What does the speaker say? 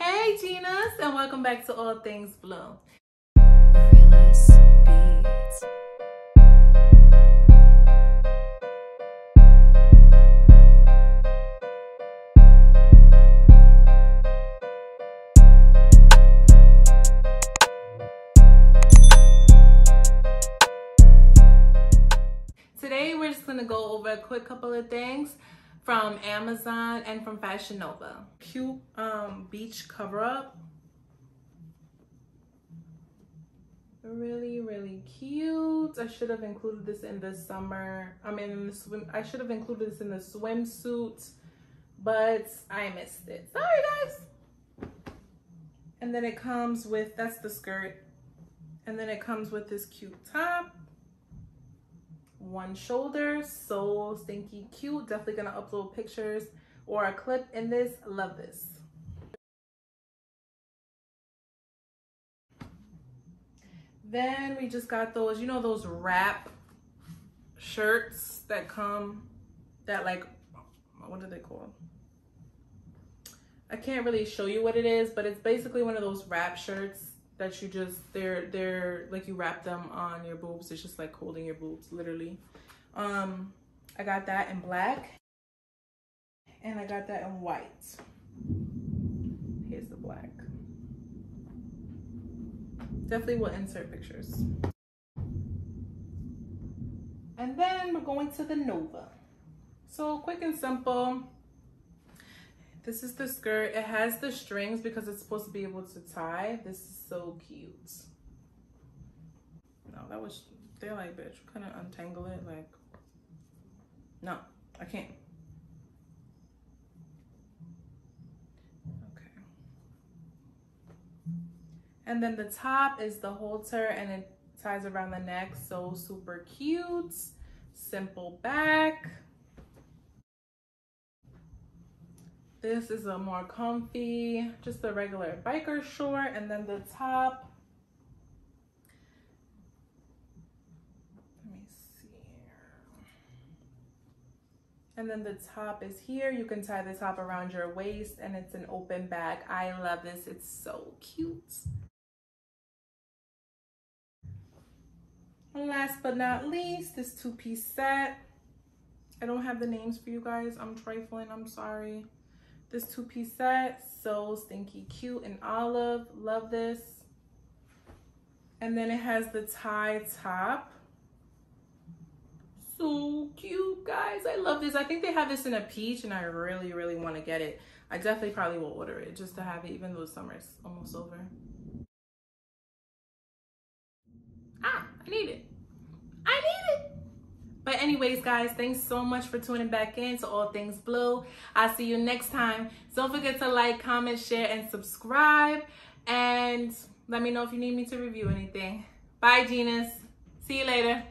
Hey Genas, and welcome back to All Things Bleuu. Today we're just gonna go over a quick couple of things from Amazon and from Fashion Nova. Cute um, beach cover up. Really, really cute. I should have included this in the summer. I mean, in the swim. I should have included this in the swimsuit, but I missed it. Sorry, guys. And then it comes with that's the skirt, and then it comes with this cute top one shoulder so stinky cute. Definitely gonna upload pictures or a clip in this. Love this. Then we just got those you know those wrap shirts that come that like what are they called? I can't really show you what it is but it's basically one of those wrap shirts that you just they're they're like you wrap them on your boobs. It's just like holding your boobs literally. Um i got that in black and i got that in white. Here's the black. Definitely will insert pictures. And then we're going to the nova. So quick and simple this is the skirt. It has the strings because it's supposed to be able to tie. This is so cute. No, that was, they're like, bitch, kind of untangle it. Like, no, I can't. Okay. And then the top is the halter and it ties around the neck. So super cute. Simple back. This is a more comfy, just a regular biker short. And then the top, let me see. And then the top is here. You can tie the top around your waist and it's an open bag. I love this. It's so cute. And last but not least, this two-piece set. I don't have the names for you guys. I'm trifling. I'm sorry. This two-piece set, so stinky cute and olive. Love this. And then it has the tie top. So cute, guys. I love this. I think they have this in a peach, and I really, really want to get it. I definitely probably will order it just to have it, even though summer's almost over. Ah, I need it. I need. But anyways, guys, thanks so much for tuning back in to All Things Bleuu. I'll see you next time. Don't forget to like, comment, share, and subscribe. And let me know if you need me to review anything. Bye, Genas. See you later.